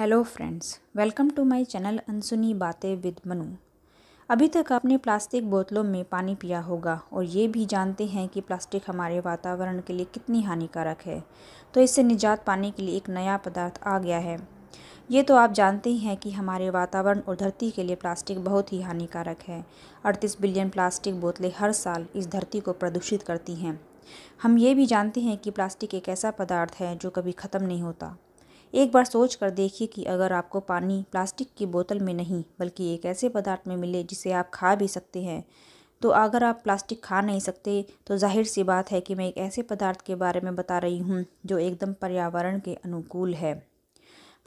Hello friends welcome to my channel अनसुनी बातें with Manu अभी तक आपने प्लास्टिक बोतलों में पानी पिया होगा और ये भी जानते हैं कि प्लास्टिक हमारे वातावरण के लिए कितनी हानिकारक है। तो इससे निजात पाने के लिए एक नया पदार्थ आ गया है। ये तो आप जानते ही हैं कि हमारे वातावरण और धरती के लिए प्लास्टिक बहुत ही हानिकारक है। अड़तीस बिलियन प्लास्टिक बोतलें हर साल इस धरती को प्रदूषित करती हैं। हम ये भी जानते हैं कि प्लास्टिक एक ऐसा पदार्थ है जो कभी ख़त्म नहीं होता। एक बार सोच कर देखिए कि अगर आपको पानी प्लास्टिक की बोतल में नहीं, बल्कि एक ऐसे पदार्थ में मिले जिसे आप खा भी सकते हैं। तो अगर आप प्लास्टिक खा नहीं सकते तो ज़ाहिर सी बात है कि मैं एक ऐसे पदार्थ के बारे में बता रही हूँ, जो एकदम पर्यावरण के अनुकूल है।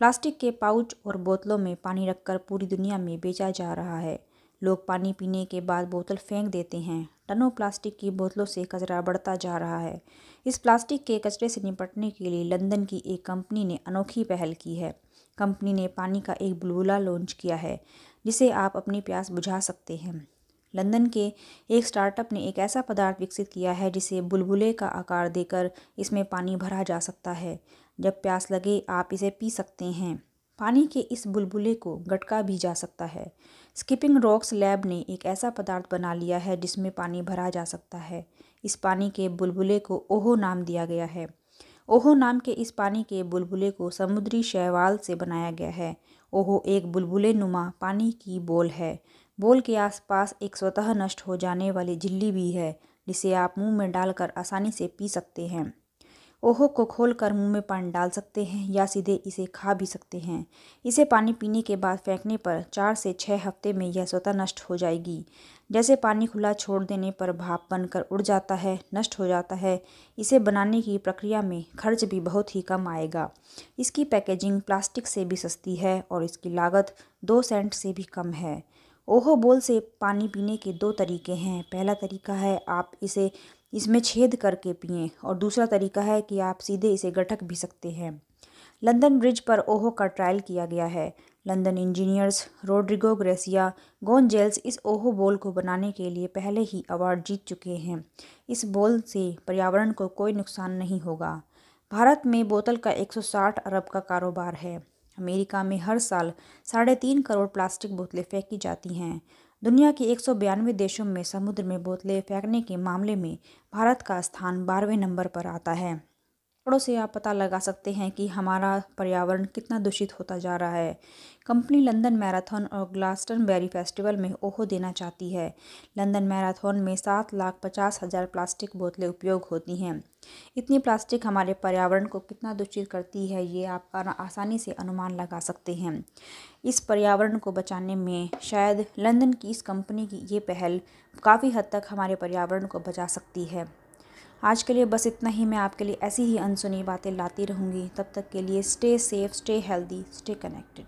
प्लास्टिक के पाउच और बोतलों में पानी रखकर पूरी दुनिया में बेचा जा रहा है। लोग पानी पीने के बाद बोतल फेंक देते हैं। टनों प्लास्टिक की बोतलों से कचरा बढ़ता जा रहा है। इस प्लास्टिक के कचरे से निपटने के लिए लंदन की एक कंपनी ने अनोखी पहल की है। कंपनी ने पानी का एक बुलबुला लॉन्च किया है, जिसे आप अपनी प्यास बुझा सकते हैं। लंदन के एक स्टार्टअप ने एक ऐसा पदार्थ विकसित किया है, जिसे बुलबुले का आकार देकर इसमें पानी भरा जा सकता है। जब प्यास लगे, आप इसे पी सकते हैं। पानी के इस बुलबुले को गटका भी जा सकता है। स्किपिंग रॉक्स लैब ने एक ऐसा पदार्थ बना लिया है जिसमें पानी भरा जा सकता है। इस पानी के बुलबुले को ओहो नाम दिया गया है। ओहो नाम के इस पानी के बुलबुले को समुद्री शैवाल से बनाया गया है। ओहो एक बुलबुले नुमा पानी की बोल है। बोल के आसपास एक स्वतः नष्ट हो जाने वाली झिल्ली भी है, जिसे आप मुँह में डालकर आसानी से पी सकते हैं। ओहो को खोल कर मुँह में पानी डाल सकते हैं या सीधे इसे खा भी सकते हैं। इसे पानी पीने के बाद फेंकने पर चार से छः हफ़्ते में यह स्वतः नष्ट हो जाएगी। जैसे पानी खुला छोड़ देने पर भाप बनकर उड़ जाता है, नष्ट हो जाता है, इसे बनाने की प्रक्रिया में खर्च भी बहुत ही कम आएगा। इसकी पैकेजिंग प्लास्टिक से भी सस्ती है और इसकी लागत दो सेंट से भी कम है। ओहो बोल से पानी पीने के दो तरीके हैं। पहला तरीका है, आप इसे इसमें छेद करके पिएँ। और दूसरा तरीका है कि आप सीधे इसे गठक भी सकते हैं। लंदन ब्रिज पर ओहो का ट्रायल किया गया है। London engineers Rodrigo Gracia Gonzales इस ओहो बोल को बनाने के लिए पहले ही अवार्ड जीत चुके हैं। इस बोल से पर्यावरण को कोई नुकसान नहीं होगा। भारत में बोतल का 160 अरब का कारोबार है। अमेरिका में हर साल साढ़े तीन करोड़ प्लास्टिक बोतलें फेंकी जाती हैं। दुनिया के एक देशों में समुद्र में बोतलें फेंकने के मामले में भारत का स्थान बारहवें नंबर पर आता है। आंकड़ों से आप पता लगा सकते हैं कि हमारा पर्यावरण कितना दूषित होता जा रहा है। कंपनी लंदन मैराथन और ग्लास्टन ग्लास्टनबेरी फेस्टिवल में ओहो देना चाहती है। लंदन मैराथन में सात लाख पचास हज़ार प्लास्टिक बोतलें उपयोग होती हैं। इतनी प्लास्टिक हमारे पर्यावरण को कितना दूषित करती है, ये आप आसानी से अनुमान लगा सकते हैं। इस पर्यावरण को बचाने में शायद लंदन की इस कंपनी की ये पहल काफ़ी हद तक हमारे पर्यावरण को बचा सकती है। आज के लिए बस इतना ही। मैं आपके लिए ऐसी ही अनसुनी बातें लाती रहूँगी। तब तक के लिए stay safe stay healthy stay connected